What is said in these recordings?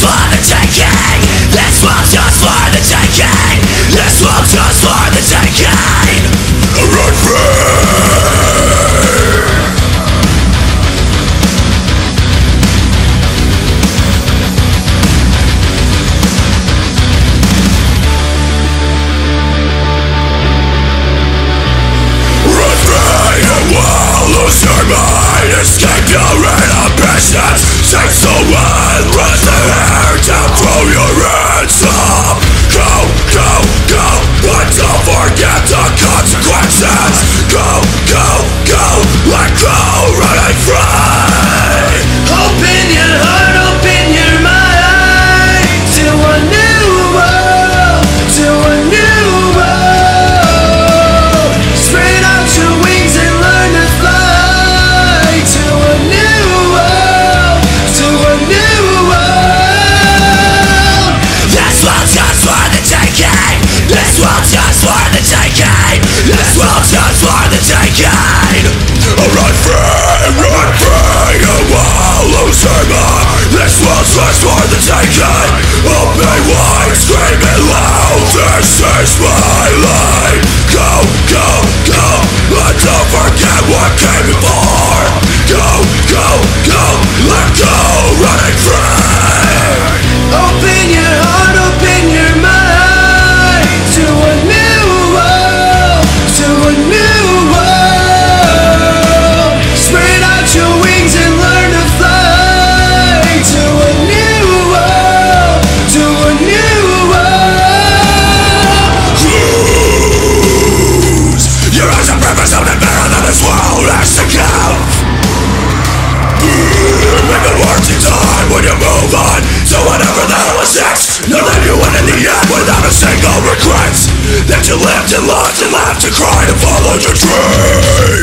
Father ours for the taking This world's ours for the taking Run free, run free. I will lose your mind This world's ours for the taking I'll Open wide, screaming loud. This is my life. nothing left to cry to follow your dream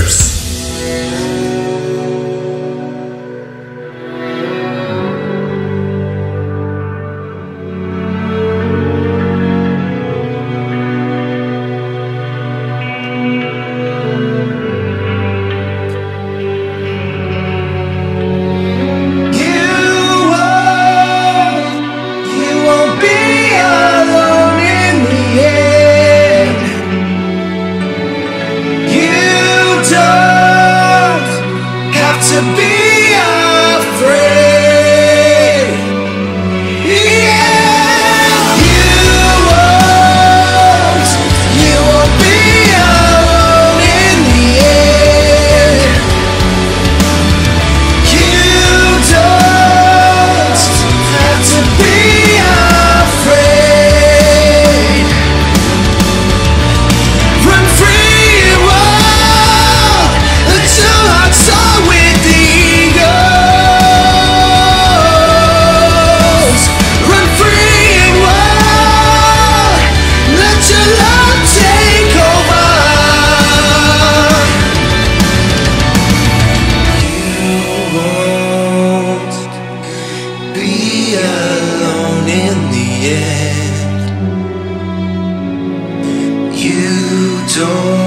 alone in the end. You don't.